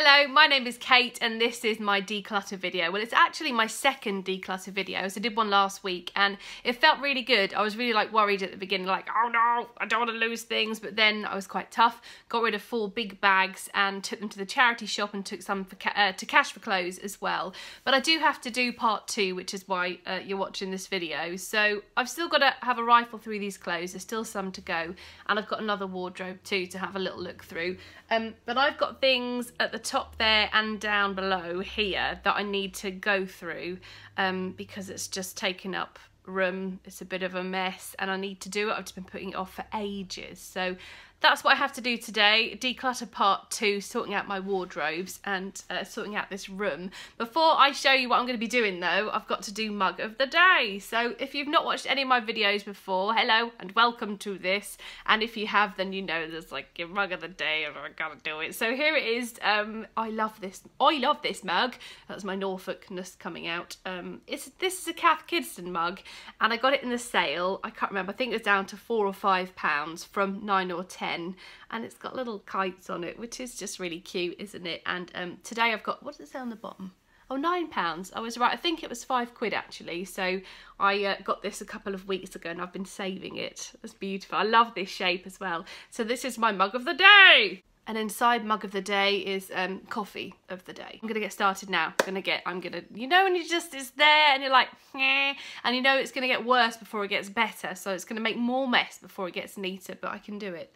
Hello, my name is Kate and this is my declutter video. Well, it's actually my second declutter video. So I did one last week and it felt really good. I was really like worried at the beginning, like, oh no, I don't want to lose things. But then I was quite tough, got rid of four big bags and took them to the charity shop and took some ca uh, to cash for clothes as well. But I do have to do part two, which is why uh, you're watching this video. So I've still got to have a rifle through these clothes. There's still some to go. And I've got another wardrobe too to have a little look through. Um, but I've got things at the top there and down below here that I need to go through um, because it's just taking up room. It's a bit of a mess and I need to do it. I've just been putting it off for ages. So that's what I have to do today. Declutter part two, sorting out my wardrobes and uh, sorting out this room. Before I show you what I'm going to be doing though, I've got to do mug of the day. So if you've not watched any of my videos before, hello and welcome to this. And if you have, then you know there's like your mug of the day and I gotta do it. So here it is. Um, I love this. I love this mug. That's my Norfolkness coming out. Um, it's This is a Cath Kidston mug and I got it in the sale. I can't remember. I think it was down to four or five pounds from nine or ten pen and it's got little kites on it which is just really cute isn't it and um, today I've got what does it say on the bottom oh nine pounds I was right I think it was five quid actually so I uh, got this a couple of weeks ago and I've been saving it it's beautiful I love this shape as well so this is my mug of the day and inside mug of the day is um, coffee of the day. I'm gonna get started now. I'm gonna get, I'm gonna, you know when you just, it's there and you're like, eh, and you know it's gonna get worse before it gets better. So it's gonna make more mess before it gets neater, but I can do it.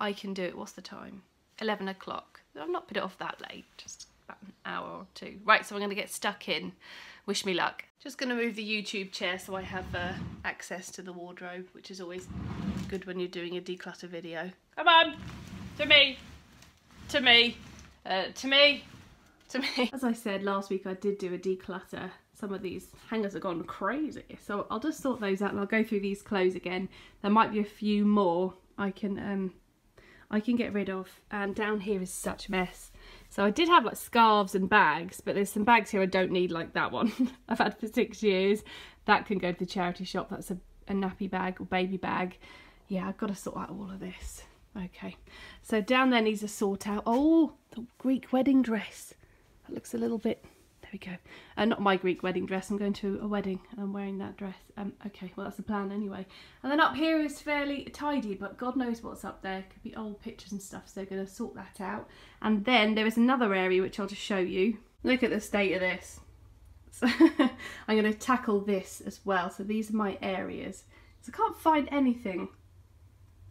I can do it. What's the time? 11 o'clock. I've not put it off that late, just about an hour or two. Right, so I'm going to get stuck in. Wish me luck. Just going to move the YouTube chair so I have uh, access to the wardrobe, which is always good when you're doing a declutter video. Come on! To me! To me! Uh, to me! To me! As I said last week, I did do a declutter some of these hangers have gone crazy. So I'll just sort those out and I'll go through these clothes again. There might be a few more I can um, I can get rid of. And down here is such a mess. So I did have like scarves and bags, but there's some bags here I don't need like that one. I've had for six years. That can go to the charity shop. That's a, a nappy bag or baby bag. Yeah, I've got to sort out all of this. Okay, so down there needs a sort out. Oh, the Greek wedding dress. That looks a little bit we go. Uh, not my Greek wedding dress. I'm going to a wedding and I'm wearing that dress. Um, okay, well that's the plan anyway. And then up here is fairly tidy, but God knows what's up there. Could be old pictures and stuff, so I'm going to sort that out. And then there is another area which I'll just show you. Look at the state of this. So I'm going to tackle this as well. So these are my areas. So I can't find anything.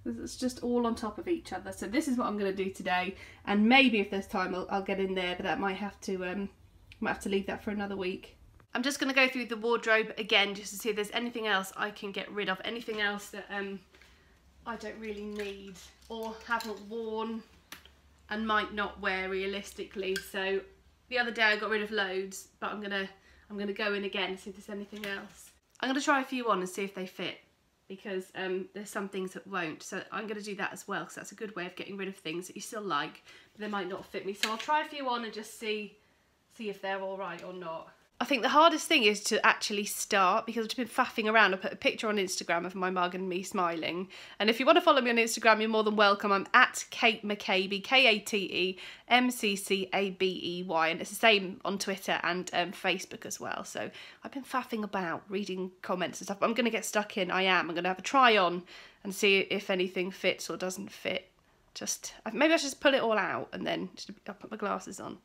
It's just all on top of each other. So this is what I'm going to do today. And maybe if there's time, I'll, I'll get in there, but that might have to um, might have to leave that for another week. I'm just going to go through the wardrobe again just to see if there's anything else I can get rid of. Anything else that um, I don't really need or haven't worn and might not wear realistically. So the other day I got rid of loads, but I'm gonna I'm gonna go in again and see if there's anything else. I'm gonna try a few on and see if they fit because um, there's some things that won't. So I'm gonna do that as well because that's a good way of getting rid of things that you still like, but they might not fit me. So I'll try a few on and just see see if they're all right or not. I think the hardest thing is to actually start because I've just been faffing around. I put a picture on Instagram of my mug and me smiling. And if you want to follow me on Instagram, you're more than welcome. I'm at Kate McCabe, K-A-T-E-M-C-C-A-B-E-Y. And it's the same on Twitter and um, Facebook as well. So I've been faffing about, reading comments and stuff. I'm going to get stuck in. I am. I'm going to have a try on and see if anything fits or doesn't fit. Just, maybe I should just pull it all out and then I'll put my glasses on.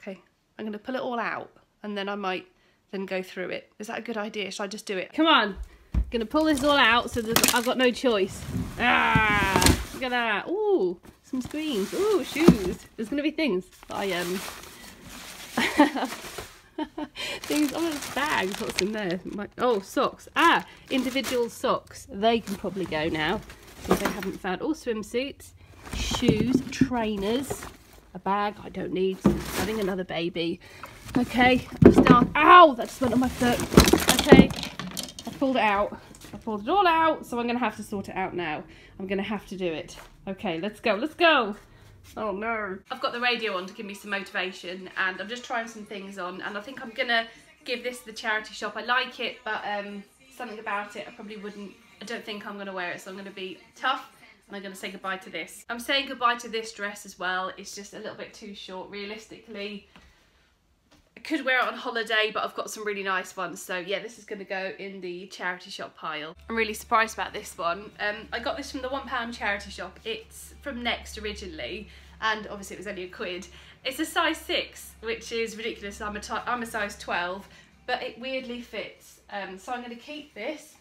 Okay, I'm going to pull it all out and then I might then go through it. Is that a good idea? Should I just do it? Come on. I'm going to pull this all out so I've got no choice. Ah, look at that. Ooh, some screens. Ooh, shoes. There's going to be things I um things oh it's bags what's in there oh socks ah individual socks they can probably go now if they haven't found all swimsuits shoes trainers a bag I don't need, having another baby. Okay, I start, ow, that just went on my foot. Okay, I pulled it out. I pulled it all out, so I'm going to have to sort it out now. I'm going to have to do it. Okay, let's go, let's go. Oh no. I've got the radio on to give me some motivation and I'm just trying some things on and I think I'm going to give this to the charity shop. I like it, but um, something about it I probably wouldn't, I don't think I'm going to wear it, so I'm going to be tough and I'm going to say goodbye to this. I'm saying goodbye to this dress as well. It's just a little bit too short, realistically. I could wear it on holiday, but I've got some really nice ones. So yeah, this is going to go in the charity shop pile. I'm really surprised about this one. Um, I got this from the £1 charity shop. It's from Next originally, and obviously it was only a quid. It's a size 6, which is ridiculous. I'm a, I'm a size 12, but it weirdly fits. Um, so I'm going to keep this.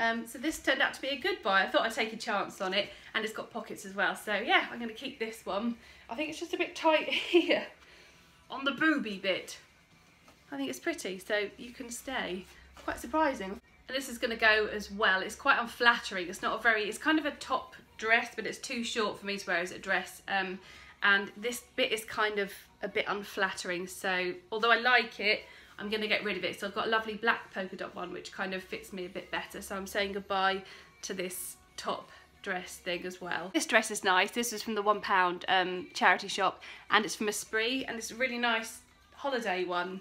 Um, so this turned out to be a good buy. I thought I'd take a chance on it, and it's got pockets as well. So yeah, I'm going to keep this one. I think it's just a bit tight here on the booby bit. I think it's pretty, so you can stay. Quite surprising. And this is going to go as well. It's quite unflattering. It's not a very, it's kind of a top dress, but it's too short for me to wear as a dress. Um, and this bit is kind of a bit unflattering. So although I like it, I'm going to get rid of it. So I've got a lovely black polka dot one, which kind of fits me a bit better. So I'm saying goodbye to this top dress thing as well. This dress is nice. This is from the one pound um, charity shop and it's from Esprit and it's a really nice holiday one.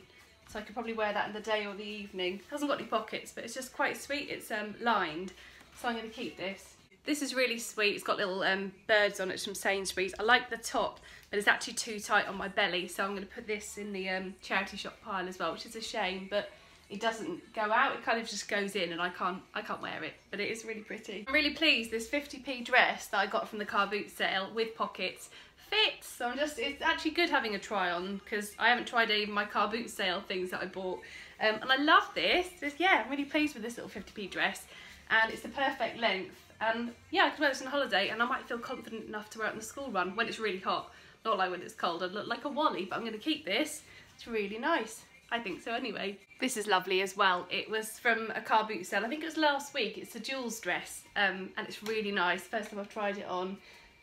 So I could probably wear that in the day or the evening. It hasn't got any pockets, but it's just quite sweet. It's um, lined, so I'm going to keep this. This is really sweet. It's got little um, birds on it from Sainsbury's. I like the top, but it's actually too tight on my belly, so I'm going to put this in the um, charity shop pile as well, which is a shame, but it doesn't go out. It kind of just goes in, and I can't I can't wear it, but it is really pretty. I'm really pleased. This 50p dress that I got from the car boot sale with pockets fits. So I'm just, it's actually good having a try on because I haven't tried any of my car boot sale things that I bought. Um, and I love this. Just, yeah, I'm really pleased with this little 50p dress. And it's the perfect length. And yeah, I can wear this on holiday and I might feel confident enough to wear it on the school run when it's really hot. Not like when it's cold. I look like a wally, but I'm going to keep this. It's really nice. I think so anyway. This is lovely as well. It was from a car boot sale. I think it was last week. It's a Joules dress um, and it's really nice. First time I've tried it on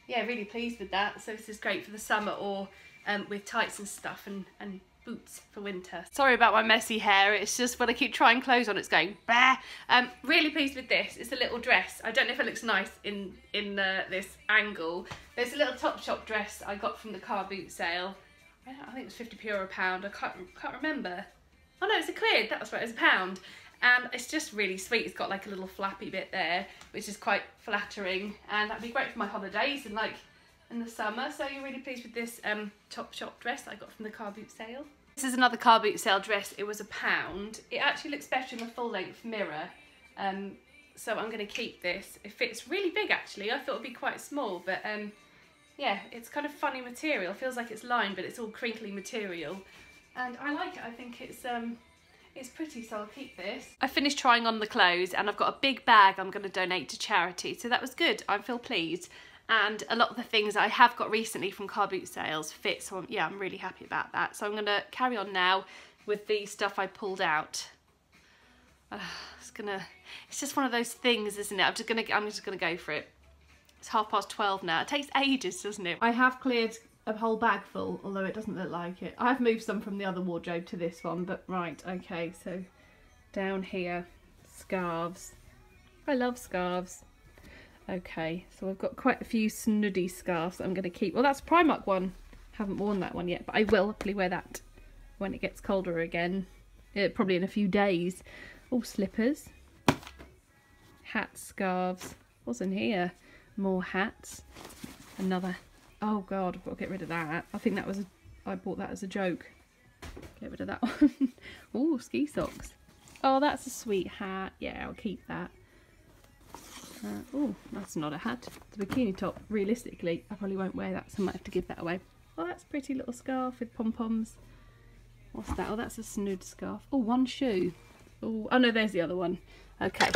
yeah, really pleased with that. So this is great for the summer or um, with tights and stuff and, and boots for winter. Sorry about my messy hair, it's just when I keep trying clothes on it's going bah. Um, really pleased with this, it's a little dress. I don't know if it looks nice in, in the, this angle. There's a little Topshop dress I got from the car boot sale. I, I think it was 50p or a pound, I can't, can't remember. Oh no, it's a quid, that was right, it's a pound and it's just really sweet. It's got like a little flappy bit there, which is quite flattering, and that'd be great for my holidays and like in the summer. So you're really pleased with this um, Topshop dress I got from the car boot sale. This is another car boot sale dress. It was a pound. It actually looks better in the full length mirror. Um, so I'm going to keep this. It fits really big actually. I thought it'd be quite small, but um, yeah, it's kind of funny material. It feels like it's lined, but it's all crinkly material. And I like it. I think it's um, it's pretty, so I'll keep this. I finished trying on the clothes and I've got a big bag I'm going to donate to charity. So that was good. I feel pleased. And a lot of the things I have got recently from car boot sales fit. So I'm, yeah, I'm really happy about that. So I'm going to carry on now with the stuff I pulled out. Uh, it's gonna, it's just one of those things, isn't it? I'm just gonna, I'm just gonna go for it. It's half past 12 now. It takes ages, doesn't it? I have cleared a whole bag full, although it doesn't look like it. I've moved some from the other wardrobe to this one, but right, okay, so down here, scarves. I love scarves. Okay, so I've got quite a few snuddy scarves I'm going to keep. Well, that's Primark one. Haven't worn that one yet, but I will probably wear that when it gets colder again. Uh, probably in a few days. All slippers. Hats, scarves. What's in here? More hats. Another Oh god, I've got to get rid of that. I think that was, a, I bought that as a joke. Get rid of that one. oh, ski socks. Oh, that's a sweet hat. Yeah, I'll keep that. Uh, oh, that's not a hat. It's a bikini top. Realistically, I probably won't wear that, so I might have to give that away. Oh, that's pretty little scarf with pom-poms. What's that? Oh, that's a snood scarf. Oh, one shoe. Oh, oh no, there's the other one. Okay,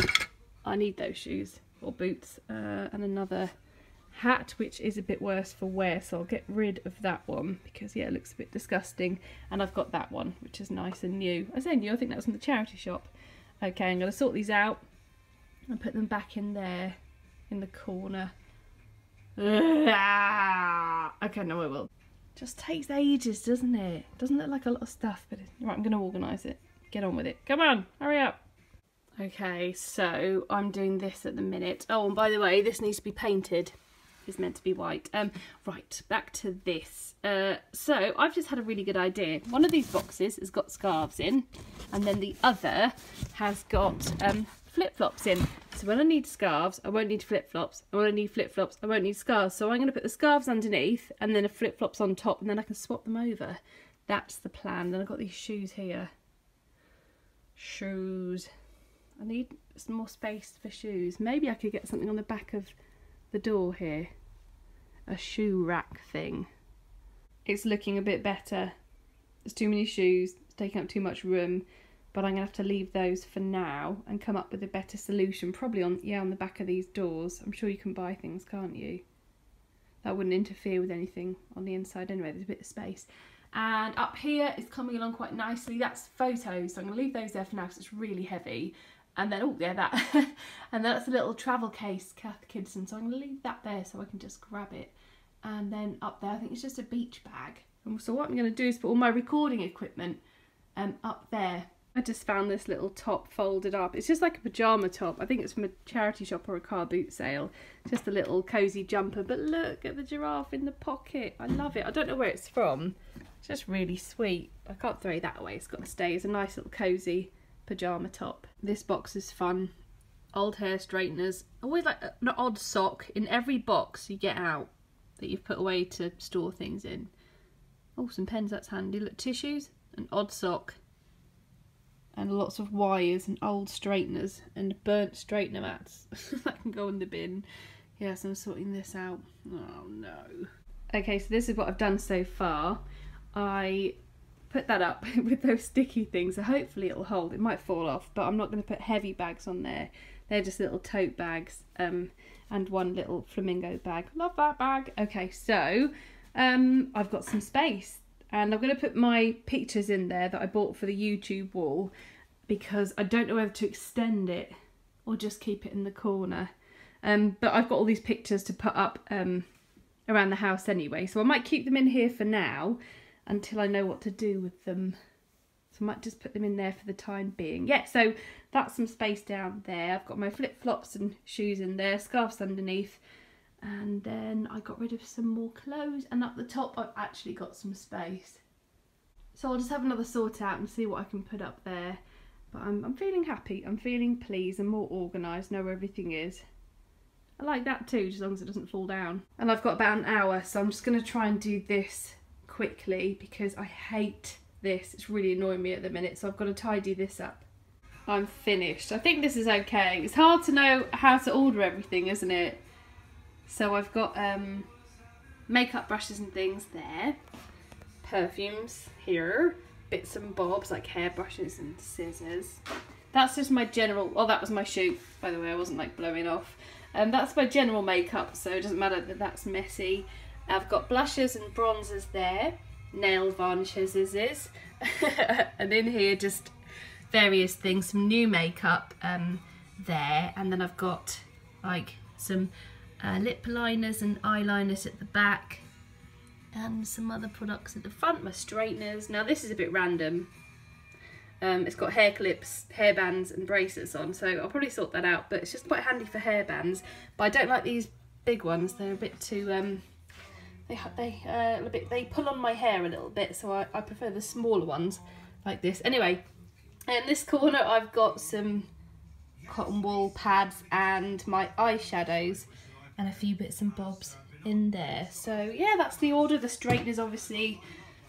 I need those shoes or boots. Uh, and another hat which is a bit worse for wear so I'll get rid of that one because yeah it looks a bit disgusting and I've got that one which is nice and new I say new I think that was from the charity shop okay I'm going to sort these out and put them back in there in the corner okay no I will just takes ages doesn't it doesn't look like a lot of stuff but right I'm going to organise it get on with it come on hurry up Okay, so I'm doing this at the minute. Oh, and by the way, this needs to be painted It's meant to be white. Um, right, back to this. Uh, so I've just had a really good idea. One of these boxes has got scarves in and then the other has got um, flip-flops in. So when I need scarves, I won't need flip-flops. And when I need flip-flops, I won't need scarves. So I'm going to put the scarves underneath and then the flip-flops on top and then I can swap them over. That's the plan. Then I've got these shoes here. Shoes. I need some more space for shoes. Maybe I could get something on the back of the door here. A shoe rack thing. It's looking a bit better. There's too many shoes, it's taking up too much room, but I'm gonna have to leave those for now and come up with a better solution. Probably on yeah, on the back of these doors. I'm sure you can buy things, can't you? That wouldn't interfere with anything on the inside anyway, there's a bit of space. And up here is coming along quite nicely. That's photos, so I'm gonna leave those there for now because it's really heavy. And then, oh yeah, that. and that's a little travel case, Cath Kidston. So I'm going to leave that there so I can just grab it. And then up there, I think it's just a beach bag. And so what I'm going to do is put all my recording equipment um, up there. I just found this little top folded up. It's just like a pyjama top. I think it's from a charity shop or a car boot sale. Just a little cosy jumper. But look at the giraffe in the pocket. I love it. I don't know where it's from. It's just really sweet. I can't throw that away. It's got to stay. It's a nice little cosy pyjama top. This box is fun. Old hair straighteners. Always like an odd sock in every box you get out that you've put away to store things in. Oh, some pens, that's handy. Look, tissues, an odd sock, and lots of wires and old straighteners and burnt straightener mats. that can go in the bin. Yes, I'm sorting this out. Oh no. Okay, so this is what I've done so far. I put that up with those sticky things so hopefully it'll hold it might fall off but I'm not going to put heavy bags on there they're just little tote bags um, and one little flamingo bag love that bag okay so um, I've got some space and I'm going to put my pictures in there that I bought for the YouTube wall because I don't know whether to extend it or just keep it in the corner um, but I've got all these pictures to put up um, around the house anyway so I might keep them in here for now until I know what to do with them. So I might just put them in there for the time being. Yeah, so that's some space down there. I've got my flip-flops and shoes in there, scarves underneath. And then I got rid of some more clothes. And up the top, I've actually got some space. So I'll just have another sort out and see what I can put up there. But I'm, I'm feeling happy. I'm feeling pleased. I'm more organised, know where everything is. I like that too, as long as it doesn't fall down. And I've got about an hour, so I'm just going to try and do this quickly because I hate this. It's really annoying me at the minute, so I've got to tidy this up. I'm finished. I think this is okay. It's hard to know how to order everything, isn't it? So I've got um, makeup brushes and things there. Perfumes here. Bits and bobs like hairbrushes and scissors. That's just my general... Oh, that was my shoot, by the way. I wasn't like blowing off. Um, that's my general makeup, so it doesn't matter that that's messy. I've got blushes and bronzers there, nail varnishes and in here just various things, some new makeup um, there, and then I've got like some uh, lip liners and eyeliners at the back, and some other products at the front, my straighteners. Now this is a bit random. Um, it's got hair clips, hair bands and bracelets on, so I'll probably sort that out, but it's just quite handy for hair bands. But I don't like these big ones, they're a bit too um, they they uh, a bit they pull on my hair a little bit, so I, I prefer the smaller ones like this. Anyway, in this corner I've got some cotton wool pads and my eyeshadows and a few bits and bobs in there. So yeah, that's the order. The straighteners obviously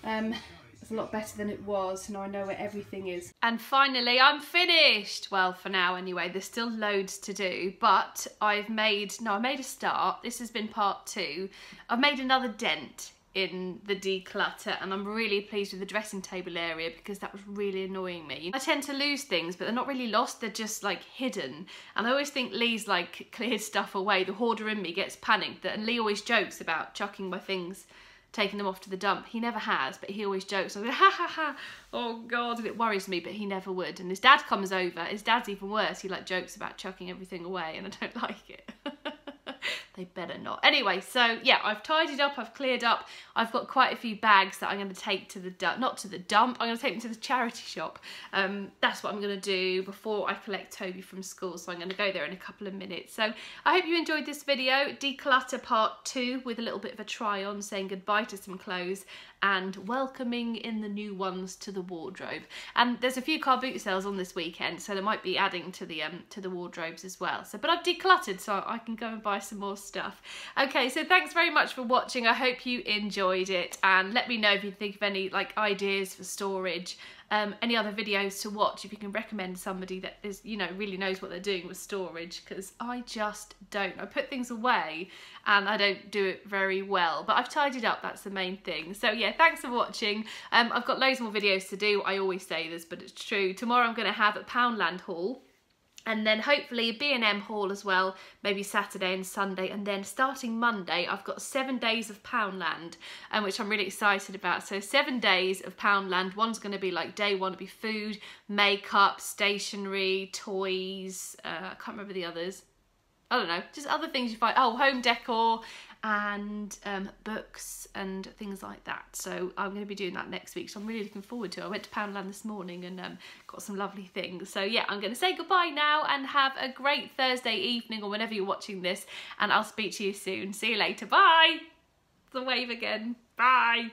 um, it's a lot better than it was. Now I know where everything is. And finally, I'm finished. Well, for now anyway, there's still loads to do, but I've made, no, I made a start. This has been part two. I've made another dent in the declutter and I'm really pleased with the dressing table area because that was really annoying me. I tend to lose things but they're not really lost, they're just like hidden and I always think Lee's like cleared stuff away. The hoarder in me gets panicked and Lee always jokes about chucking my things taking them off to the dump. He never has, but he always jokes. I'm like, ha ha ha, oh God, and it worries me, but he never would. And his dad comes over, his dad's even worse. He like jokes about chucking everything away and I don't like it. They better not. Anyway, so yeah, I've tidied up, I've cleared up. I've got quite a few bags that I'm going to take to the dump, not to the dump, I'm going to take them to the charity shop. Um, that's what I'm going to do before I collect Toby from school. So I'm going to go there in a couple of minutes. So I hope you enjoyed this video. Declutter part two with a little bit of a try on saying goodbye to some clothes and welcoming in the new ones to the wardrobe. And there's a few car boot sales on this weekend, so there might be adding to the um to the wardrobes as well. So, but I've decluttered, so I can go and buy some more stuff. Okay, so thanks very much for watching. I hope you enjoyed it, and let me know if you think of any like ideas for storage um, any other videos to watch. If you can recommend somebody that is you know really knows what they're doing with storage because I just don't. I put things away and I don't do it very well but I've tidied up. That's the main thing. So yeah thanks for watching. Um, I've got loads more videos to do. I always say this but it's true. Tomorrow I'm going to have a Poundland haul and then hopefully B&M haul as well, maybe Saturday and Sunday, and then starting Monday, I've got seven days of Poundland, um, which I'm really excited about. So seven days of Poundland. One's going to be like day one will be food, makeup, stationery, toys. Uh, I can't remember the others. I don't know, just other things you find. Oh, home decor and um, books and things like that. So I'm going to be doing that next week. So I'm really looking forward to it. I went to Poundland this morning and um, got some lovely things. So yeah, I'm going to say goodbye now and have a great Thursday evening or whenever you're watching this. And I'll speak to you soon. See you later. Bye. The wave again. Bye.